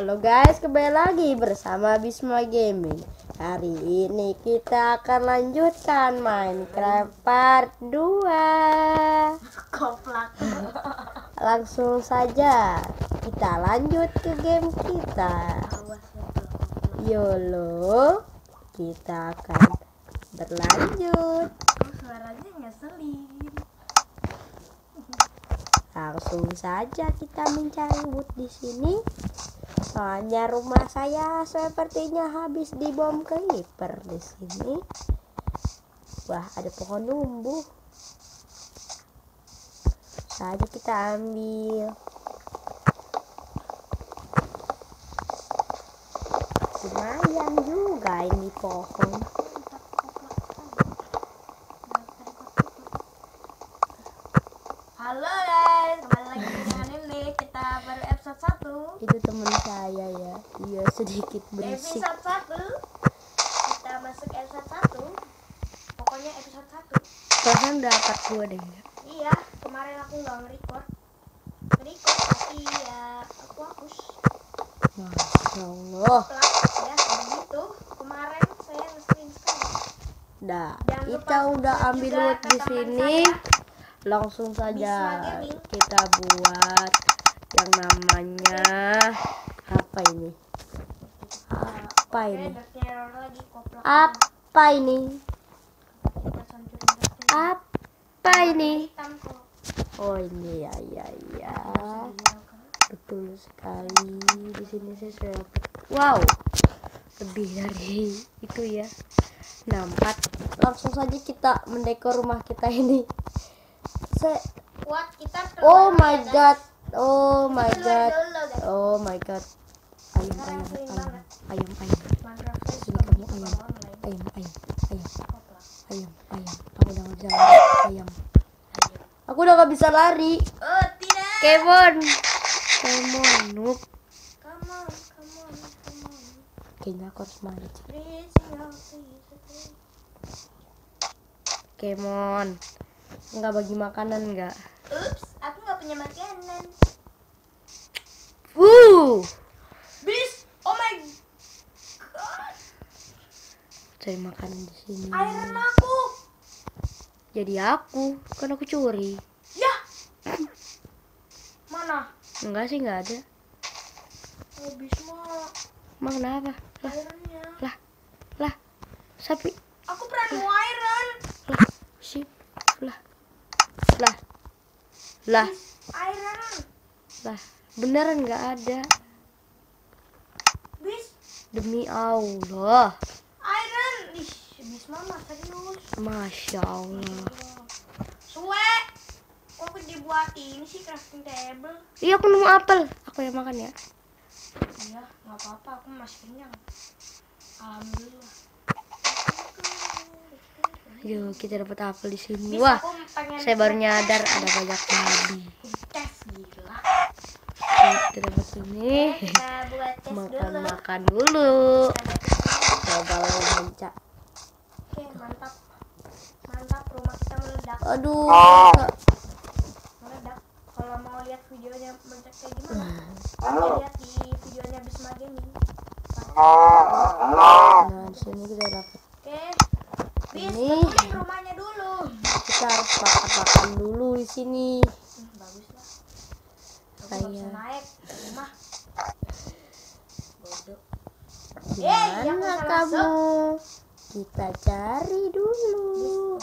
Halo guys, kembali lagi bersama Bisma Gaming. Hari ini kita akan lanjutkan Minecraft Part 2. Koplak. Langsung saja kita lanjut ke game kita. Ya. YOLO, kita akan berlanjut. Kok suaranya ngeselin. Langsung saja kita mencari wood di sini. Soalnya rumah saya sepertinya habis dibom creeper di sini. Wah, ada pohon numbuh. Saja kita ambil. Lumayan juga ini pohon. Halo guys, kembali lagi dengan Lili. Kita baru episode 1. Itu teman saya ya. Iya sedikit berisik. Episode 1. Kita masuk episode 1. Pokoknya episode 1. Perasaan udah part 2 deh. Iya, kemarin aku nggak nge-record. Nge-record tapi ya aku hapus. Masya Allah. Plak, ya begitu. Kemarin saya nge-screen sekali. Dah, kita udah ambil di sini. Langsung saja kita buat yang namanya apa ini? Apa ini? Apa ini? Apa ini? Oh ini ya ya ya. Betul sekali. Di sini saya sudah dapat. Wow. Lebih dari itu ya. Nampak. Langsung saja kita mendekor rumah kita ini. Saya Kuat kita Oh my god. Oh my god. guys. Oh my god. Ayam ayam ayam ayam ayam Sini kamu ayam. ayam ayam ayam ayam ayam. Aku udah gak bisa lari. Ayam. Aku udah gak bisa lari. Oh tidak. Kemon. Kemon. Noob. Come on, come on, come on. Kayaknya aku harus today. Kemon. Enggak bagi makanan enggak? Nggak punya makanan. Wuh. Bis, oh my god. Cari makanan di sini. Iron aku. Jadi aku, kan aku curi. Ya. Mana? Enggak sih enggak ada. Oh, bis mah Emang kenapa? Lah, ironnya. lah, lah. Sapi. Aku pernah nemu iron. Lah, sip. Lah. Lah. Lah, Iron. lah. Beneran nggak ada. Bis, Demi Allah. iron. Ih, bis mama serius. Masya Allah. Suwe. Kok aku dibuatin sih crafting table? Iya aku nemu apel. Aku yang makan ya. Iya, nggak apa-apa. Aku masih kenyang. Alhamdulillah. Yuk kita dapat apel di sini. Bis, Wah, saya baru nyadar ada banyak babi. Gila. Kita dapat ini. Kita buat tes Makan dulu. makan dulu. Coba lagi. Oke, mantap. Mantap, rumah kita meledak. Aduh. Meledak. Kalau mau lihat videonya meledak kayak gimana? Bisa lihat di videonya Bisma Gaming. Nah, di sini kita dapat. Oke. Bis, Ini. betulin rumahnya dulu. Kita harus makan-makan dulu di sini. Hmm, bagus yang Gimana bisa kamu? Kita cari dulu.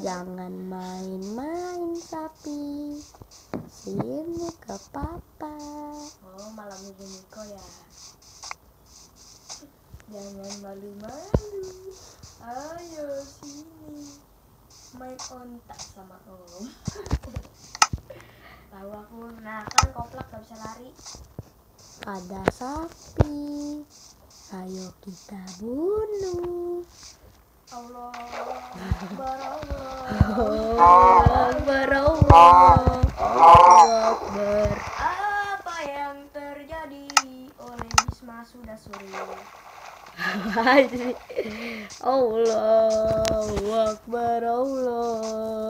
Jangan main-main sapi. Sini ke papa. Oh, malam minggu kok ya. Jangan malu-malu. Ayo sini. Main ontak sama om. Tahu aku, nah kan koplak gak bisa lari. Ada sapi. Ayo kita bunuh. Allah, Akbar Allah. Akbar Allah. Akbar. Apa yang terjadi oleh Bisma sudah sore? Allah Akbar Allah.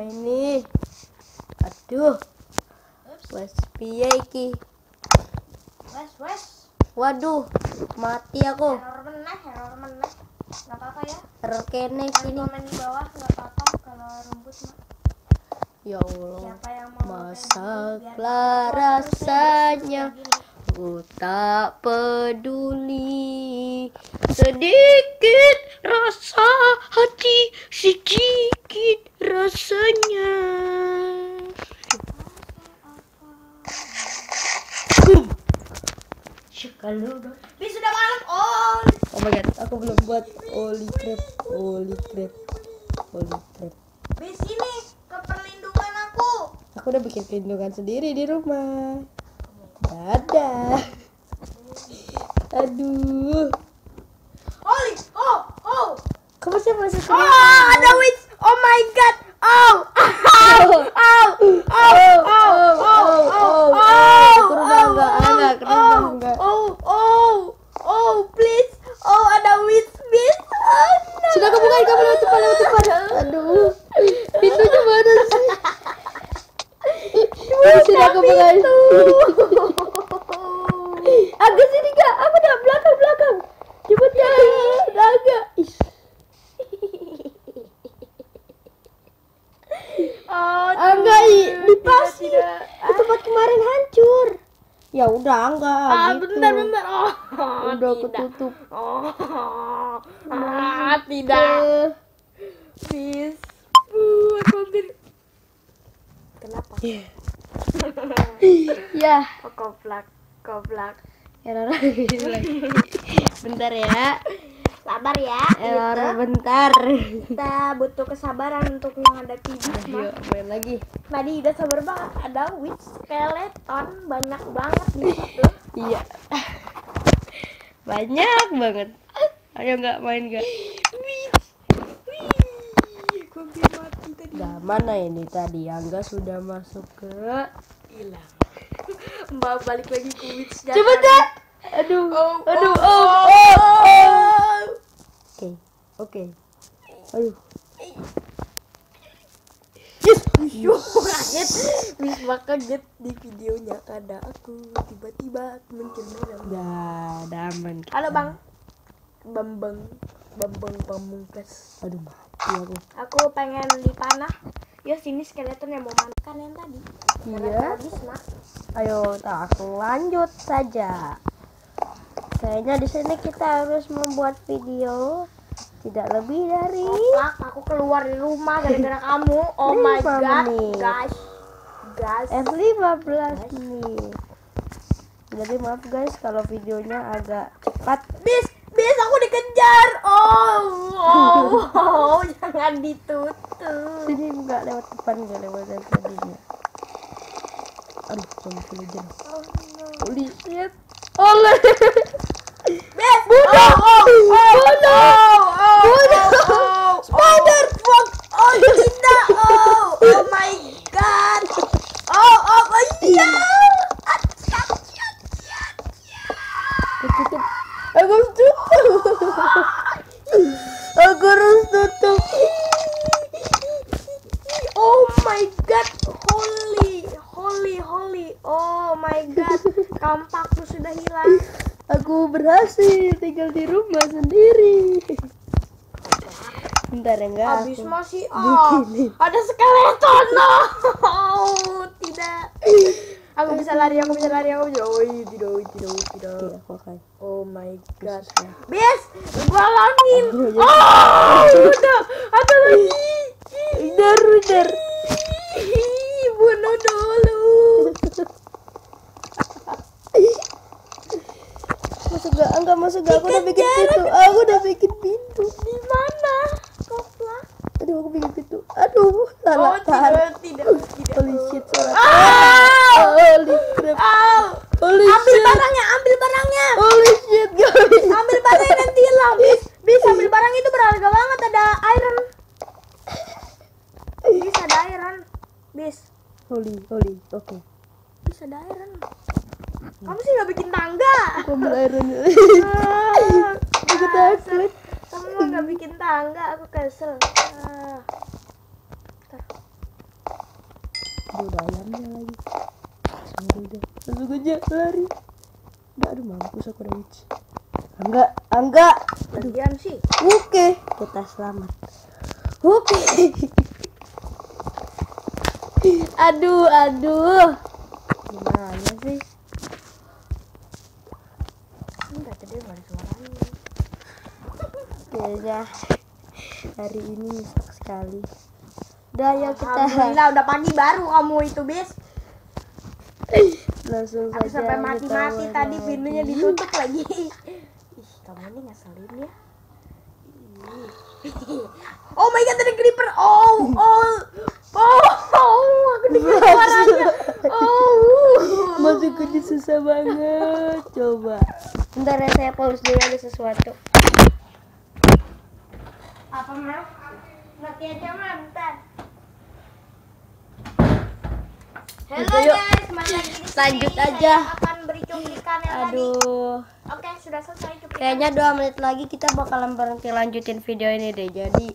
Gimana ini? Aduh. Wes piye iki? Wes, wes. Waduh, mati aku. Error meneh, error meneh. Gak apa-apa ya. Error kene sini. komen di bawah gak apa-apa kalau rumput mah. Ya Allah. Masaklah rasanya. Ku tak peduli sedikit rasa hati sedikit rasanya. Kalau Bis sudah malam. Oh, Oh my god, aku belum buat oli crab, oli crab, oli crab. bis ini ke perlindungan aku. Aku udah bikin perlindungan sendiri di rumah. Dadah. Aduh. Oli, oh, oh. Kamu sih masuk ke. Oh my god. Oh. Oh, oh, oh, oh, oh, oh, oh, kerudung enggak, enggak, kerudung enggak. Oh, oh, oh, please. Oh, ada witch, bis. Oh, no. Sudah kebukaan kamu lewat depan, lewat depan. Aduh, pintunya mana sih? Sudah kebukaan. Agak sini kak, aku udah belakang belakang. Cepet ya, agak. Ih, Oh, Enggak, i- dipasang. tidak. Itu tempat kemarin hancur. Ya udah enggak Ah, gitu. bentar, bentar. Oh, Udah tidak. ketutup. Oh, ah, tidak. Bis. Uh, aku hampir. Kenapa? Ya, Oh, koplak, koplak. error lagi. Bentar ya. Sabar ya. Error gitu. bentar. Kita butuh kesabaran untuk menghadapi bis. Yuk, main lagi. Tadi udah sabar banget. Ada witch skeleton banyak banget di situ. Iya. Banyak banget. Ayo nggak main nggak? Nah, mana ini tadi? Angga sudah masuk ke Hilang. Mbak balik lagi ke witch Coba dah. Aduh. Oh, Aduh. oh, Oh. oh, Oh. oh. Oke. Oke. Aduh. Kaget. Wisma kaget di videonya ada aku tiba-tiba muncul. Dah, dah aman. Halo bang, Bambang, Bambang Pamungkas. Aduh, mati aku. Aku pengen dipanah. Ya sini skeleton yang mau makan yang tadi. Iya. Ayo, langsung lanjut saja. Kayaknya di sini kita harus membuat video tidak lebih dari Oplak, aku keluar dari rumah gara-gara kamu. Oh my god, menit. guys, guys. F15 nih. Jadi maaf guys kalau videonya agak cepat. Bis, bis aku dikejar. Oh, oh, oh, jangan ditutup. Sini enggak lewat depan enggak lewat dari tadinya. Aduh, cuma jam. Oh, no. Holy shit. Oleh. Bis, oh, oh, oh, oh, spider, fuck, oh tidak, oh, oh my god, oh, oh, oh, iya, Tutup. Aku harus tutup. Aku harus tutup. oh my god, holy, holy, holy, oh my god, kampakku sudah hilang. Aku berhasil tinggal di rumah sendiri. Bentar ya enggak Habis aku. masih oh, ada skeleton no tidak aku bisa lari aku bisa lari aku bisa oi tidak tidak tidak oh my god Khususnya. bis gua langin Oh, oh udah ada lagi Udah, udah. Ih, bunuh dulu Masuk gak? Enggak masuk gak? Aku udah bikin pintu. Aku udah bikin pintu. di mana kopla Aduh, aku bikin pintu. Aduh, salah oh tahan. tidak tidak Holy shit, salah ah tahan. Holy crap. Holy ambil shit. barangnya ambil barangnya Holy shit, guys. ambil barangnya nanti hilang bis bis ambil barang itu berharga banget ada iron bis ada iron bis Holy, holy. Oke. bis ada iron kamu sih nggak bikin tangga Aku Ambil airnya. Ah, Aku takut. kamu mah nggak tangga aku kesel ah. Udah ayamnya lagi. Langsung aja. Langsung aja lari. Enggak, aduh mampus aku udah uci. Angga, Angga. bagian sih Oke, kita selamat. Oke. aduh, aduh. Gimana sih? enggak tadi ada suaranya Kayaknya hari ini nyesek sekali. Udah ya kita Alhamdulillah udah mandi baru kamu itu bis langsung aku saja. sampai mati-mati tadi pintunya ditutup lagi ih kamu ini ngeselin ya oh my god ada creeper oh oh oh oh aku dengar suaranya oh Masuk kunci susah banget. Coba. Bentar ya saya pause dulu ada sesuatu. apa mah nanti aja mah bentar Halo yuk. guys, sini. Lanjut Saya aja. akan beri cuplikan yang tadi. Aduh. Oke, sudah selesai cuplikan. Kayaknya dua menit lagi kita bakalan berhenti lanjutin video ini deh. Jadi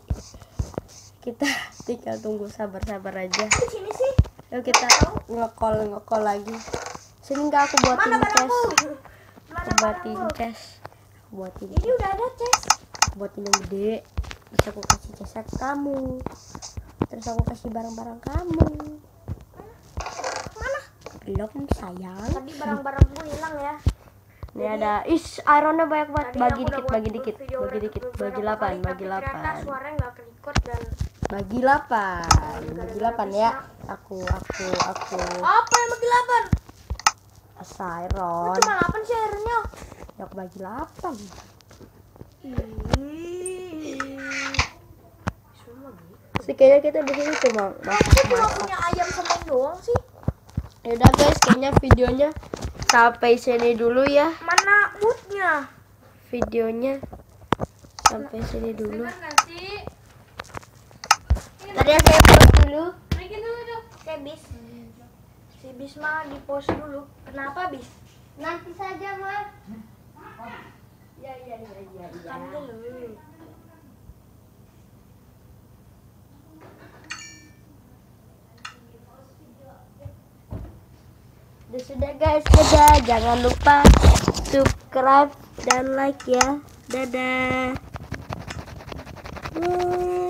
kita tinggal tunggu sabar-sabar aja. di sini sih. Yuk kita ngekol ngekol lagi. Sini nggak aku buatin Mana barangku? chest. Mana Aku buatin. Aku buatin Ini udah ada chest. aku buatin yang gede. Terus aku kasih chest kamu. Terus aku kasih barang-barang kamu. Mana? Belum sayang. Tadi barang-barangku hilang ya. Ini ada is ironnya banyak banget. Bagi dikit, bagi dikit, bagi dikit, bagi delapan, bagi delapan. Bagi delapan, bagi delapan ya. Aku, aku, aku. apa yang bagi delapan? Siron. Cuma delapan sih airnya. Ya aku bagi delapan. Semua gitu. Sih kayaknya kita di sini cuma Aku masak cuma masak. punya ayam sama doang sih. Yaudah guys, kayaknya videonya sampai sini dulu ya. Mana moodnya? Videonya sampai sini dulu. Tadi saya post dulu. Bikin dulu dong. Oke, bis. Si bis mah di post dulu. Kenapa bis? Nanti saja, Mas. Ya, ya, ya, ya, ya. Kan dulu. Udah sudah guys, dadah. Jangan lupa subscribe dan like ya. Dadah. Hmm.